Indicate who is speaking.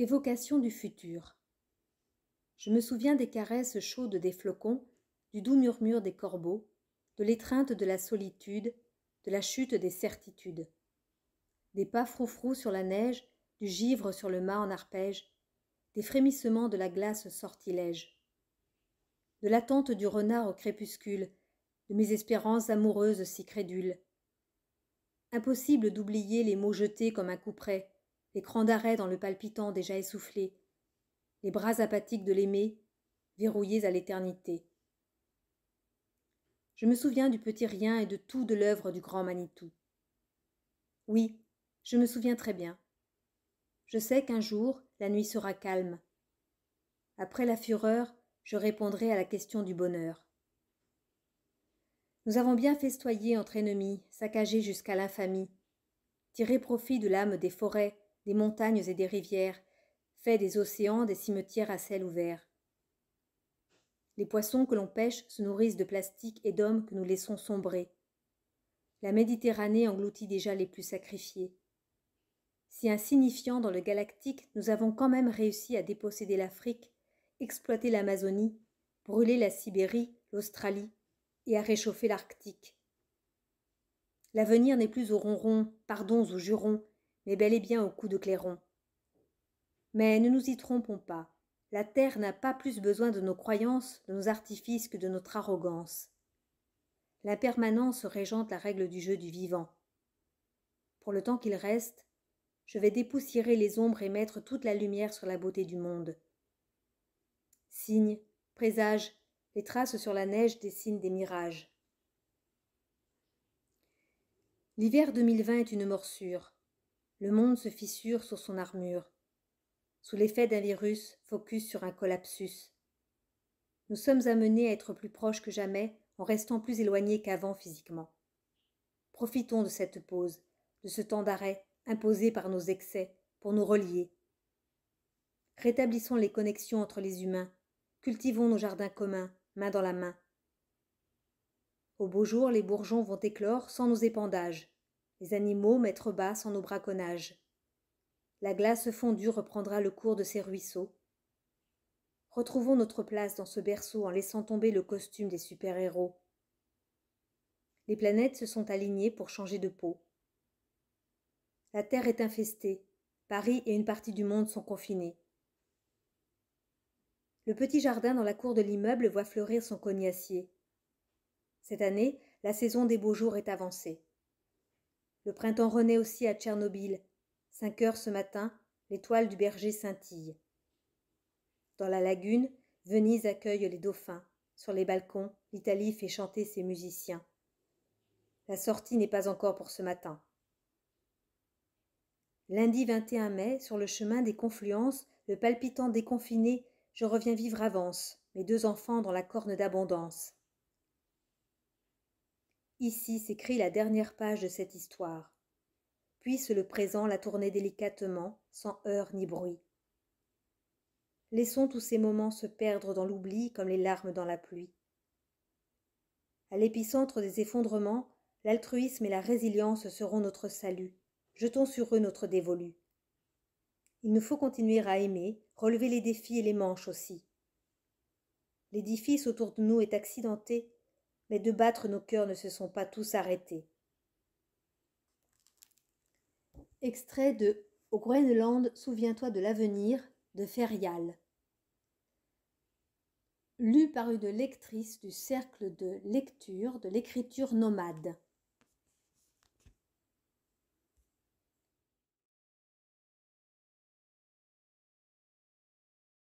Speaker 1: Évocation du futur. Je me souviens des caresses chaudes des flocons, du doux murmure des corbeaux, de l'étreinte de la solitude, de la chute des certitudes. Des pas froufrous sur la neige, du givre sur le mât en arpège, des frémissements de la glace sortilège. De l'attente du renard au crépuscule, de mes espérances amoureuses si crédules. Impossible d'oublier les mots jetés comme un couperet, les d'arrêt dans le palpitant déjà essoufflé, les bras apathiques de l'aimer, verrouillés à l'éternité. Je me souviens du petit rien et de tout de l'œuvre du grand Manitou. Oui, je me souviens très bien. Je sais qu'un jour la nuit sera calme. Après la fureur, je répondrai à la question du bonheur. Nous avons bien festoyé entre ennemis, saccagé jusqu'à l'infamie, tiré profit de l'âme des forêts, des montagnes et des rivières, fait des océans des cimetières à ciel ouvert. Les poissons que l'on pêche se nourrissent de plastique et d'hommes que nous laissons sombrer. La Méditerranée engloutit déjà les plus sacrifiés. Si insignifiant dans le galactique, nous avons quand même réussi à déposséder l'Afrique, exploiter l'Amazonie, brûler la Sibérie, l'Australie et à réchauffer l'Arctique. L'avenir n'est plus aux ronrons, pardons ou jurons, mais bel et bien au coup de clairon. Mais ne nous y trompons pas. La terre n'a pas plus besoin de nos croyances, de nos artifices que de notre arrogance. L'impermanence régente la règle du jeu du vivant. Pour le temps qu'il reste, je vais dépoussiérer les ombres et mettre toute la lumière sur la beauté du monde. Signes, présages, les traces sur la neige dessinent des mirages. L'hiver 2020 est une morsure. Le monde se fissure sur son armure. Sous l'effet d'un virus, focus sur un collapsus. Nous sommes amenés à être plus proches que jamais en restant plus éloignés qu'avant physiquement. Profitons de cette pause, de ce temps d'arrêt imposé par nos excès pour nous relier. Rétablissons les connexions entre les humains, cultivons nos jardins communs, main dans la main. Au beau jour, les bourgeons vont éclore sans nos épandages les animaux mettre bas sans nos braconnages. La glace fondue reprendra le cours de ses ruisseaux. Retrouvons notre place dans ce berceau en laissant tomber le costume des super-héros. Les planètes se sont alignées pour changer de peau. La Terre est infestée. Paris et une partie du monde sont confinés. Le petit jardin dans la cour de l'immeuble voit fleurir son cognacier. Cette année, la saison des beaux jours est avancée. Le printemps renaît aussi à Tchernobyl. Cinq heures ce matin, l'étoile du berger scintille. Dans la lagune, Venise accueille les dauphins. Sur les balcons, l'Italie fait chanter ses musiciens. La sortie n'est pas encore pour ce matin. Lundi 21 mai, sur le chemin des confluences, le palpitant déconfiné, je reviens vivre avance, mes deux enfants dans la corne d'abondance. Ici s'écrit la dernière page de cette histoire. Puisse le présent la tourner délicatement, sans heurts ni bruit. Laissons tous ces moments se perdre dans l'oubli comme les larmes dans la pluie. À l'épicentre des effondrements, l'altruisme et la résilience seront notre salut. Jetons sur eux notre dévolu. Il nous faut continuer à aimer, relever les défis et les manches aussi. L'édifice autour de nous est accidenté, mais de battre nos cœurs ne se sont pas tous arrêtés. Extrait de Au Groenland, souviens-toi de l'avenir de Ferial. Lu par une lectrice du cercle de lecture de l'écriture nomade.